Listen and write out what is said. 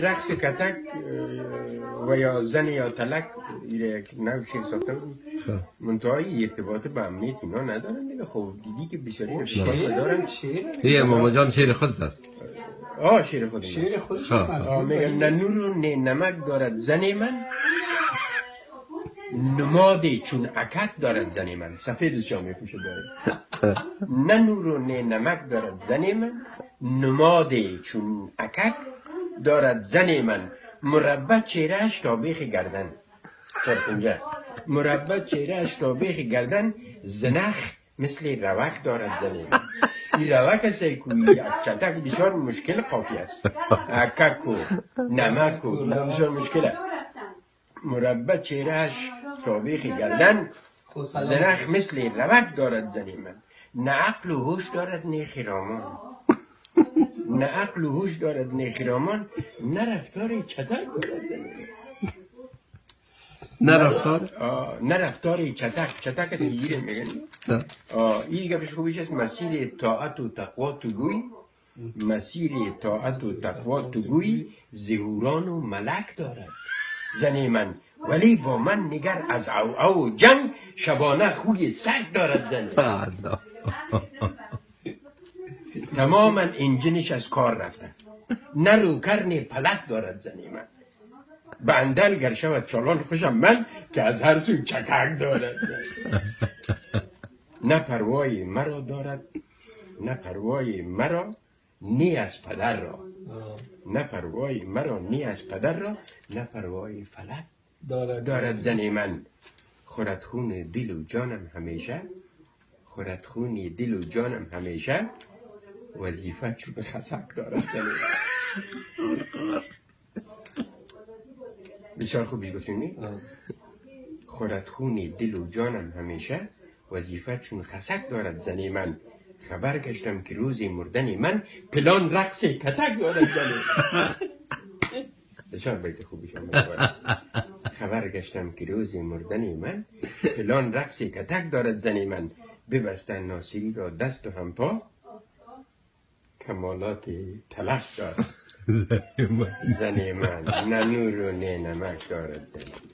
رقص کتک و یا زن یا تلک یک نو شیر ساخته بود. خب. منتهای ارتباط به امنیت اینا ندارن دیگه. خب دیدی که بیچاری رو دارن. یه ماما جان شیر خود است آه شیر خود شیر خودش خب. آه میگن نه نور و نه نمک دارد زن من. نمادی چون عکت دارد زن من. سفید شامی پوشه داره. نه نور و نه نمک دارد زن من. نمادی چون عکت دارد زن من. مربع چهرهش تا بیخ گردن. چرا اینجا؟ مربع چهرهش تا بیخ گردن زنخ مثل روک دارد زن من. این روک است کوی چتک بسیار مشکل قافی است. عکک و نمک و مشکل است. مربع چهرهش تابیخ گردن زنخ مثل روک دارد زن من. نه عقل و هوش دارد نه خرامان نه عقل و هوش دارد نه خرامان نه رفتار من. نه رفتار؟ آه، نه رفتار چتک چتک دیگیره میگن. این گفش خوبیش است مسیر طاعت و تقوا تو گوی. مسیر طاعت و تقوا تو گوی ظهوران و ملک دارد. زن من ولی با من نگر از او او جنگ شبانه خوی سگ دارد زن. تماما انجنش از کار رفته. نه روکرن پلک دارد زن من. بندل گر شود چالان خوشم من که از هر سو چکک دارد. نه پروای مرا دارد نه پروای مرا نی از پدر را. نه پروای مرا نی از پدر را نه پروای فلک دارد. دارد زن من. خورد خون دل و جانم همیشه. خورد خون دل و جانم همیشه. وظیفه چوب خسک دارد بسیار خوب گفتیم نی؟ خورد خون دل و جانم همیشه وظیفه چون خسک دارد. زن من خبر گشتم که روز مردن من پلان رقص کتک دارد زن من بسیار بیت خوبی شما. خبر گشتم که روز مردن من پلان رقص کتک دارد زن من. ببستن ناصری را دست و همپا کمالات تلف دارد زن من. نه نور و نه نمک دارد زن